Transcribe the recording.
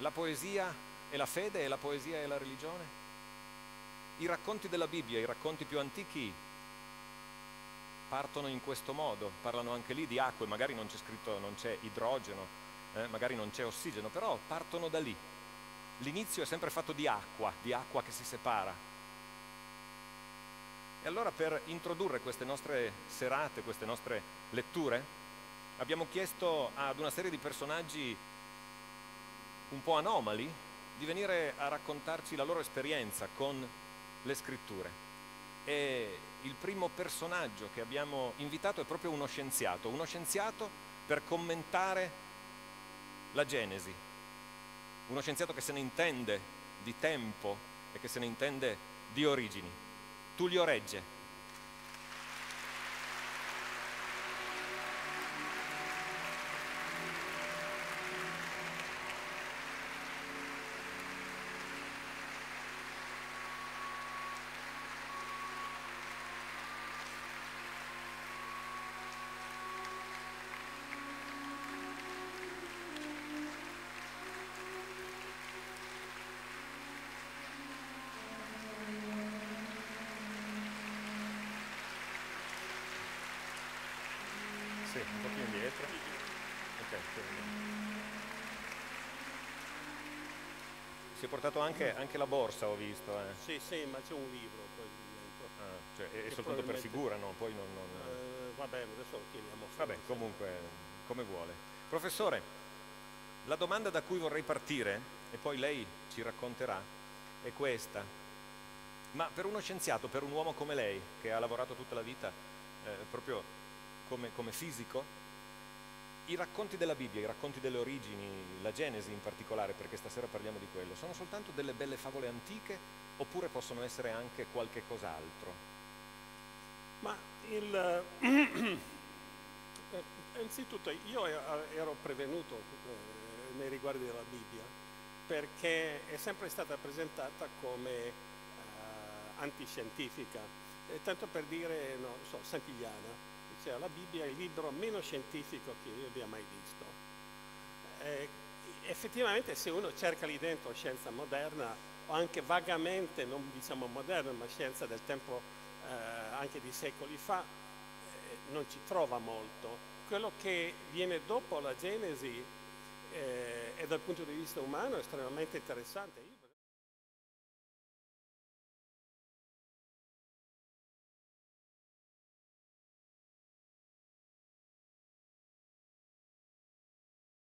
la poesia e la fede e la poesia e la religione? I racconti della Bibbia, i racconti più antichi, partono in questo modo, parlano anche lì di acque, magari non c'è scritto, non c'è idrogeno, eh, magari non c'è ossigeno, però partono da lì. L'inizio è sempre fatto di acqua, di acqua che si separa. E allora per introdurre queste nostre serate, queste nostre letture, abbiamo chiesto ad una serie di personaggi un po' anomali di venire a raccontarci la loro esperienza con le scritture. E il primo personaggio che abbiamo invitato è proprio uno scienziato, uno scienziato per commentare la Genesi, uno scienziato che se ne intende di tempo e che se ne intende di origini. Tullio Regge. Sì, un po' più indietro. Ok, si è portato anche, anche, la borsa, ho visto. Eh. Sì, sì, ma c'è un libro poi dentro. Ah, cioè, è, soltanto per figura, no? Poi non... non... Eh, va bene, adesso lo chiamiamo. Vabbè, comunque, come vuole. Professore, la domanda da cui vorrei partire, e poi lei ci racconterà, è questa. Ma per uno scienziato, per un uomo come lei, che ha lavorato tutta la vita eh, proprio come, come fisico, i racconti della Bibbia, i racconti delle origini, la Genesi in particolare, perché stasera parliamo di quello, sono soltanto delle belle favole antiche oppure possono essere anche qualche cos'altro? Ma il, eh, innanzitutto io ero prevenuto eh, nei riguardi della Bibbia perché è sempre stata presentata come eh, antiscientifica, tanto per dire, no, so, santigliana cioè la Bibbia è il libro meno scientifico che io abbia mai visto. Eh, effettivamente se uno cerca lì dentro scienza moderna, o anche vagamente, non diciamo moderna, ma scienza del tempo eh, anche di secoli fa, eh, non ci trova molto. Quello che viene dopo la Genesi eh, e dal punto di vista umano è estremamente interessante.